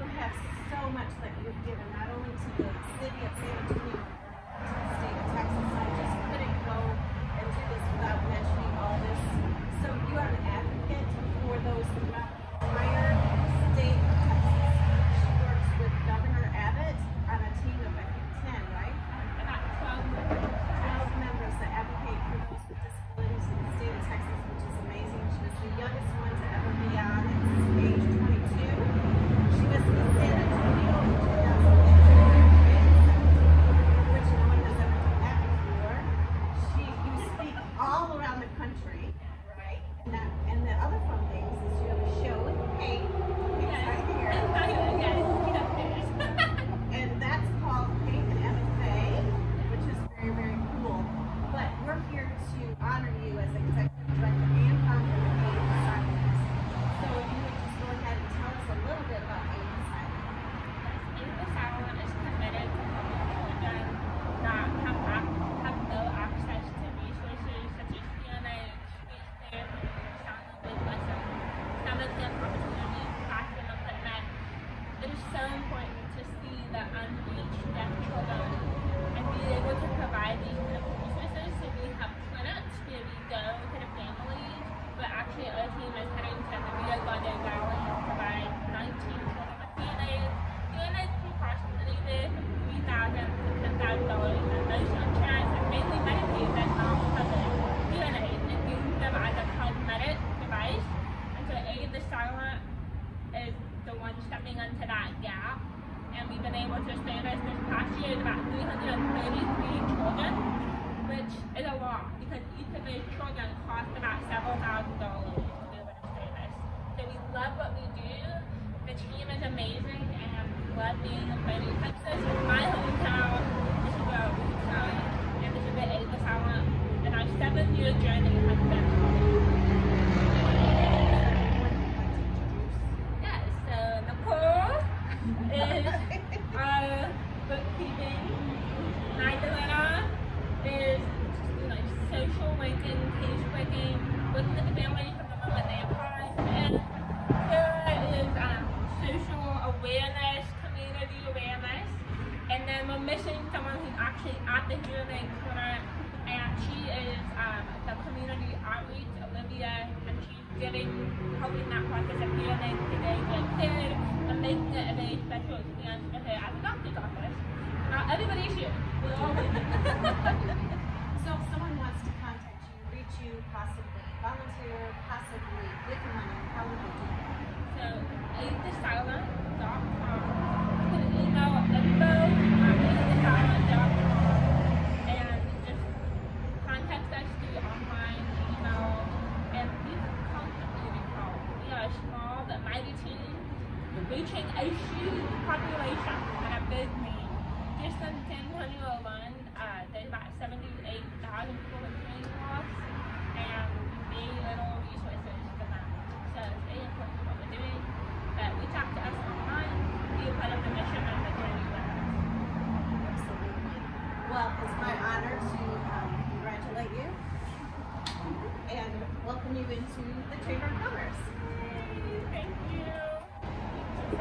so much that you've given, not only to the city of San Antonio, but to the state of Texas. All around the country, right? And, that, and the other fun thing is you have a show with Kate. Kate's right here. And that's called Faith and MFA, which is very, very cool. But we're here to honor you as executive director and founder of Aid the Silent. So if you would just go ahead and tell us a little bit about Aid the Silent. It is so important to see the unreached deaf children and be able to provide these kind of resources. So we have clinics where we go to the families, but actually our team is heading to the Rio Grande Valley and provide 19 children with DNA. DNA can cost anywhere from $3,000 to $10,000 and most insurance and mainly Medicaid that not cover DNA and use them as a cosmetic device. And so Aid the Silent is the one stepping into that gap. And we've been able to service this past year about 333 children, which is a lot because each of those children cost about several thousand dollars to be able to service. So we love what we do. The team is amazing and love being in Plano, Texas. My hometown. This is where we and this is the Silent. And our seven year journey has been is our bookkeeping. Is you case working, the from the moment they. And Sarah is social awareness, community awareness. And then someone who's actually at the and she is the community outreach, Olivia, and she's getting, helping that of today get cleared and making it uh, a very special experience for her at the doctor's office. Now everybody's here. So if someone wants to contact you, reach you, possibly volunteer, possibly give money, how would they do that? So. You email info aidthesilent.com um, and just contact us through online email and you can call. We are a small but mighty team reaching a huge population and a big need. Just in San Antonio alone, uh, there's about 78,000 people with hearing loss and very little resources for them. So it's very important what we're doing. But reach out to us online, be a part of the mission and the journey with us. Absolutely. Well, it's my honor to um, congratulate you and welcome you into the Chamber of Commerce.